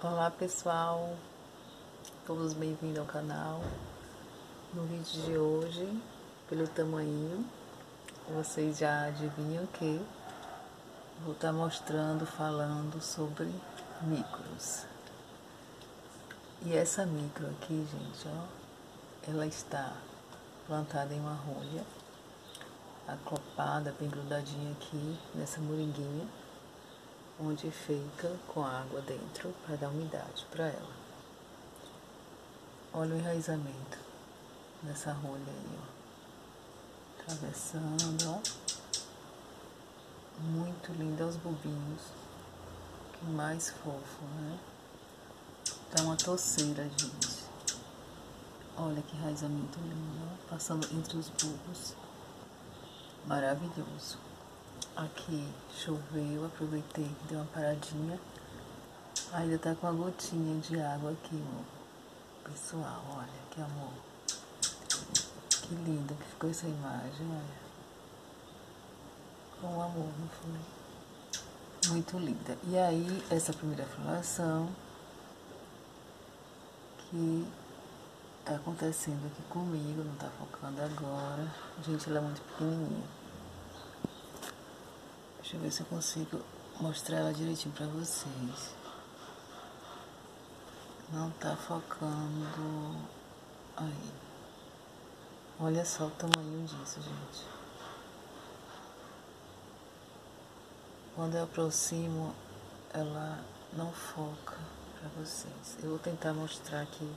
Olá pessoal, todos bem-vindos ao canal. No vídeo de hoje, pelo tamanho, vocês já adivinham que vou estar mostrando, falando sobre micros. E essa micro aqui, gente, ó, ela está plantada em uma rolha, acoplada, bem grudadinha aqui nessa moringuinha onde fica com água dentro para dar umidade para ela. Olha o enraizamento dessa rolha aí, ó. Atravessando, ó. Muito lindo os bobinhos. Que mais fofo, né? Tá uma toceira, gente. Olha que enraizamento lindo, ó. Passando entre os bulbos. Maravilhoso. Aqui choveu, aproveitei, deu uma paradinha. Ainda tá com uma gotinha de água aqui, ó. Pessoal, olha que amor. Que linda que ficou essa imagem, olha. Com amor, não foi? Muito linda. E aí, essa primeira floração que tá acontecendo aqui comigo, não tá focando agora. Gente, ela é muito pequenininha. Deixa eu ver se eu consigo mostrar ela direitinho pra vocês. Não tá focando. Aí. Olha só o tamanho disso, gente. Quando eu aproximo, ela não foca pra vocês. Eu vou tentar mostrar aqui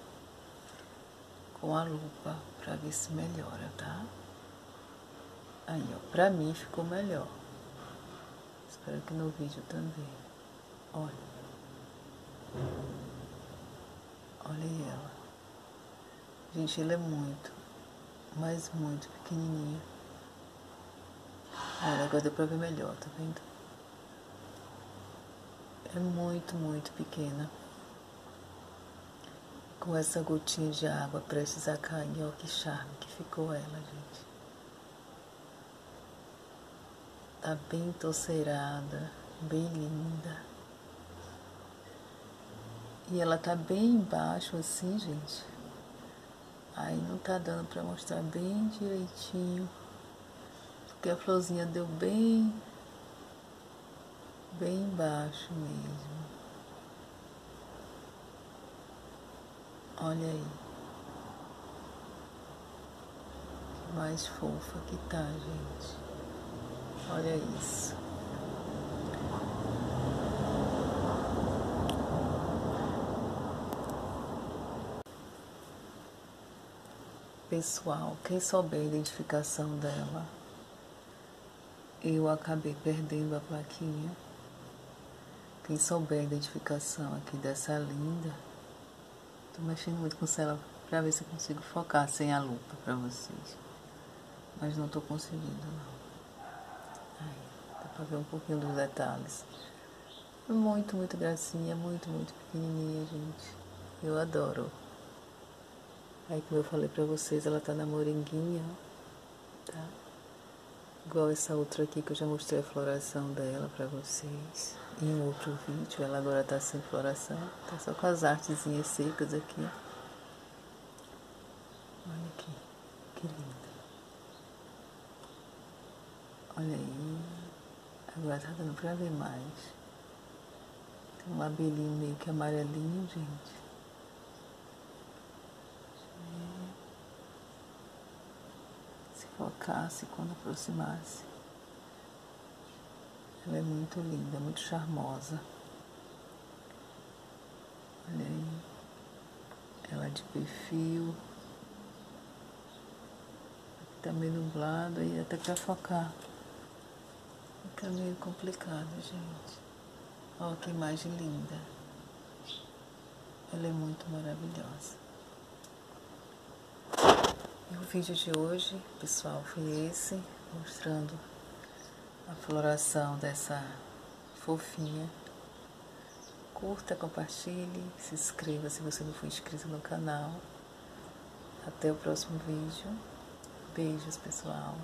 com a lupa pra ver se melhora, tá? Aí, ó, pra mim ficou melhor. Espero que no vídeo também. Olha. Olha ela. Gente, ela é muito, mas muito pequenininha. Olha, agora deu pra ver melhor, tá vendo? É muito, muito pequena. Com essa gotinha de água prestes a cair, ó que charme que ficou ela, gente. Tá bem torceirada, bem linda. E ela tá bem embaixo assim, gente. Aí não tá dando pra mostrar bem direitinho. Porque a florzinha deu bem, bem embaixo mesmo. Olha aí. Que mais fofa que tá, gente. Olha isso. Pessoal, quem souber a identificação dela, eu acabei perdendo a plaquinha. Quem souber a identificação aqui dessa linda, tô mexendo muito com ela para ver se eu consigo focar sem a lupa para vocês. Mas não tô conseguindo não para ver um pouquinho dos detalhes. Muito, muito gracinha, muito, muito pequenininha, gente. Eu adoro. Aí, como eu falei pra vocês, ela tá na moringuinha, tá? Igual essa outra aqui que eu já mostrei a floração dela pra vocês. Em outro vídeo, ela agora tá sem floração. Tá só com as artezinhas secas aqui. Olha aqui, que linda. Olha aí. Tá dando pra ver mais. Tem um labelinho meio que amarelinho, gente. Se focasse quando aproximasse. Ela é muito linda, muito charmosa. Olha aí. Ela é de perfil. Aqui tá meio nublado aí até pra focar. Fica meio complicado, gente. Olha que imagem linda. Ela é muito maravilhosa. E o vídeo de hoje, pessoal, foi esse, mostrando a floração dessa fofinha. Curta, compartilhe, se inscreva se você não for inscrito no canal. Até o próximo vídeo. Beijos, pessoal.